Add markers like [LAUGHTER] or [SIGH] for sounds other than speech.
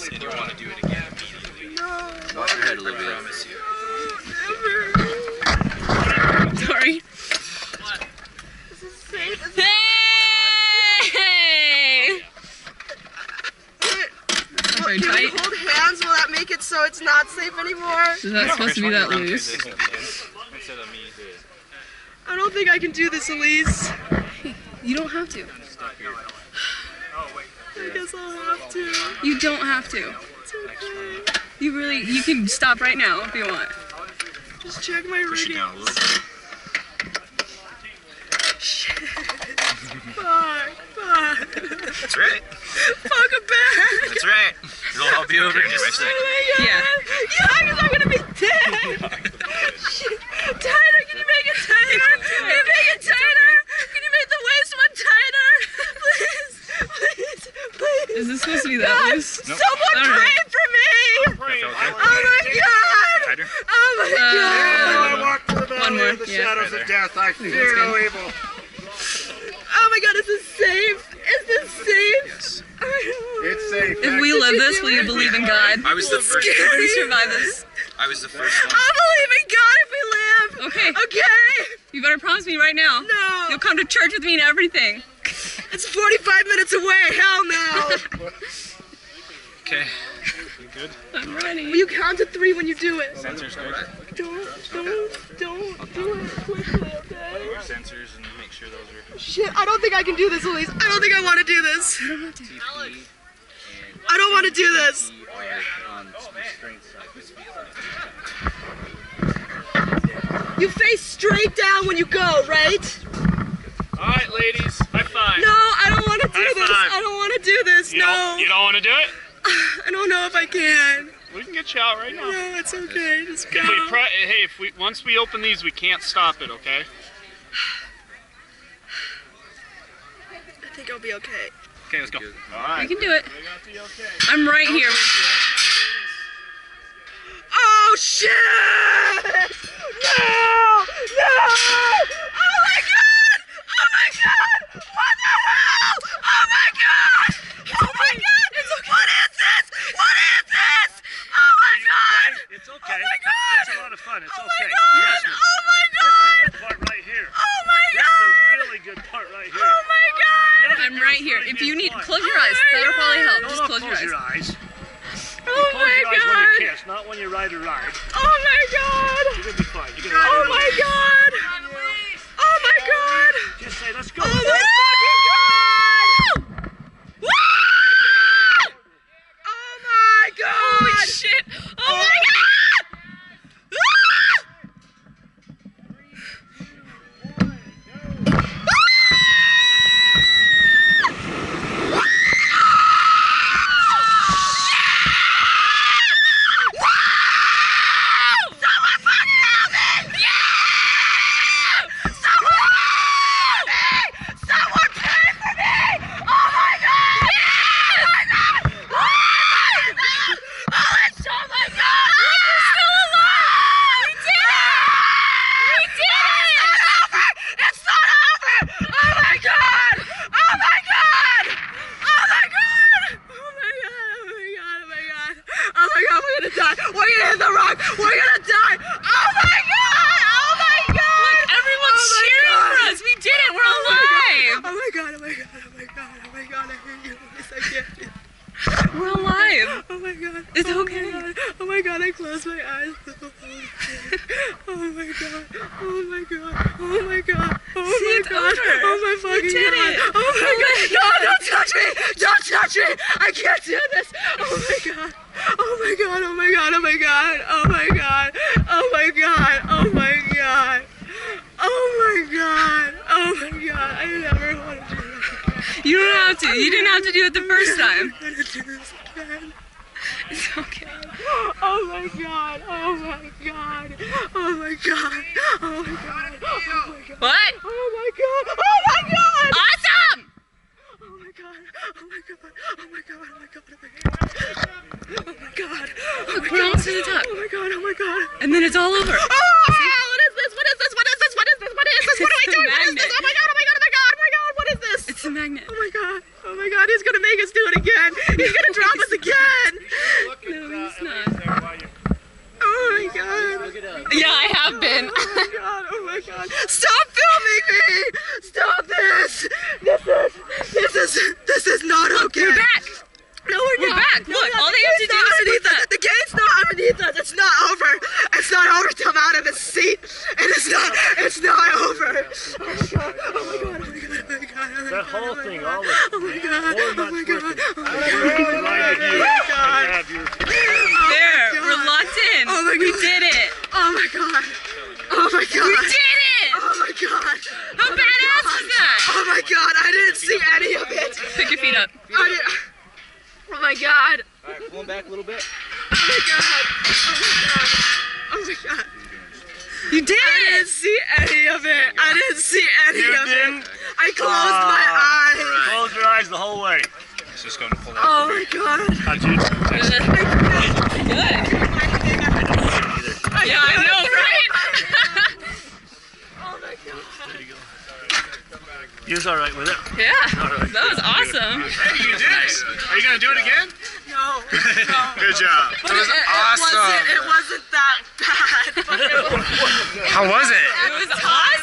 once and you'll want to do it again immediately. No. Watch your head, I promise you. Never. [LAUGHS] Sorry. This is safe. Hey! Well, Very can we hold hands? Will that make it so it's not safe anymore? Is that supposed to be that loose? this again Instead of me. I don't think I can do this, Elise. [LAUGHS] You don't have to. I guess I'll have to. You don't have to. It's okay. You really, you can stop right now if you want. Just check my Push it reading. down a little bit. Shit. [LAUGHS] Fuck. Fuck. That's right. Fuck a bag. That's right. It'll all be over in just a [LAUGHS] second. Oh my Yeah. god. Yeah, because I'm gonna be dead. [LAUGHS] Shit. Tighter. Can you make it tighter? Can you make it tighter? Can you make the waist one tighter? Please. Please. Please. Is this supposed to be that God, loose? someone All right. pray for me. That felt good. Oh my god. Tighter? Oh my uh, god. I walk through the One valley more, of the yeah. shadows Right of death. I fear no evil. Oh my god, is this safe? Is this safe? Yes. It's safe. If we live this, will you believe in God? I was the first Will you one. survive this? I was the first one. I'll believe in God if we live. Okay. Okay. You better promise me right now. No. You'll come to church with me and everything. It's 45 minutes away. Hell no. Okay. You good? I'm ready. Will you count to three when you do it? Sensors good. Don't, don't, don't do it quickly, okay? Sensors and make sure those are. Shit, I don't think I can do this, Elise. I don't think I want to do this. Uh, I don't want to do this. are on the oh, strength side. You face straight down when you go, right? All right, ladies, high five. No, I don't want to do High this. five. I don't want to you No. don't, you don't want to do it? [SIGHS] I don't know if I can. We can get you out right now. No, it's okay. Just go. If we pre- hey, if we once we open these, we can't stop it. Okay? [SIGHS] I think I'll be okay. Okay, let's go. All You can do it. We got the okay. I'm right here with you. Oh shit! No! No! Oh my god! Oh my god! What the hell? Oh my god! Oh my god! What is this? What is this? Oh my god! It's okay. Oh my god! It's a lot of fun. It's Oh my god! Yes, Oh my This is god! the good part right here. Oh my This is the really good part right here. Oh my god! I'm right here. If you need, close your Oh eyes. my That'll probably help. No, Just no, close your eyes. eyes. Oh Close my your eyes when you kiss, not when you ride a ride. Oh my god! You're gonna be fine. You're gonna ride Oh a my ride. god! Oh my god! Just say, let's go. Oh my fucking god! Woo! Oh my god! Holy shit! Oh my god! Someone fucking help me! Yeah! Someone help me! Someone pray for me! Oh my god! Oh my god! Oh my god! Oh, it's, oh my god! We're still alive! We did it! We did it! It's not over! It's not over! Oh my god! Oh my god! Oh my god! Oh my god! Oh my god! Oh my god! Oh my god! We're gonna die! We're gonna hit the rock! We're gonna die! Oh my god! Oh my god! Everyone's Oh cheering God. for us. We did it. We're alive. Oh my god! Oh my god! Oh my god! Oh my god! I hate you. Yes, I you. We're alive. Oh my god. It's oh okay. My god. Oh my god, I closed my eyes. Oh my god. Oh my god. Oh my god. Oh See, my it's god. Oh my fucking god. it. Oh my god. No, don't touch me. Don't touch me. I can't do this. Oh my god. Oh my god. Oh my god. Oh my god. Oh my god. Oh my god. Oh my god. Oh my god. Oh my god. I never want to do again. You don't have to. You didn't have to do it the first time. I'm gonna do this again. It's okay. Oh my god! Oh my god! Oh my god! Oh my god! Oh my god! What? Oh my god! Oh my god! Awesome! Oh my god! Oh my god! Oh my god! Oh my god! Oh my god! turns into a duck. Oh my god, oh my god. And then it's all over. Oh, See? what is this? What is this? What is this? What is this? What is this? What am I doing? What is this? Oh my god, oh my god, oh my god, oh my god, what is this? It's a magnet. Oh my god. Oh my god, he's gonna make us do it again. He's gonna drop us again. No, he's not. Oh my god. Yeah, I have been. Oh my god, oh my god. Stop filming me! Stop this! This is this is this is not okay. We're back! No, we're, we're not. back. No, Look, no, all the they have to do is put that. The gates not. It's not over. It's not over till I'm out of the seat. And it's not. It's not over. Oh my god. Oh my god. Oh my god. Oh my god. Oh my That god. whole oh my thing, god. all the Oh my god. four Oh my months god. worth Oh my god. reminded you Oh my god. to have your There, God. we're locked in. Oh my God. we God. did it. Oh my god. Oh my god. We did it. Oh my god. How badass is that? Oh my god. I didn't see any of it. Pick your feet up. I didn't. Oh my god. Alright, pulling back a little bit. Oh my god. Oh my god. Oh my god. You did. I didn't see any of it. I didn't see any You of didn't? it. I closed my Ah. eyes. Close your eyes the whole way. It's just going to pull out. Oh my god. How'd you? Good. Yeah, I know, [LAUGHS] right? Oh my god. You was all right with it. yeah, that was awesome. Hey, you did. Are you gonna do it again? No. No. Good job. But it, it, it wasn't. It wasn't that bad. But it was, How was it? It was awesome.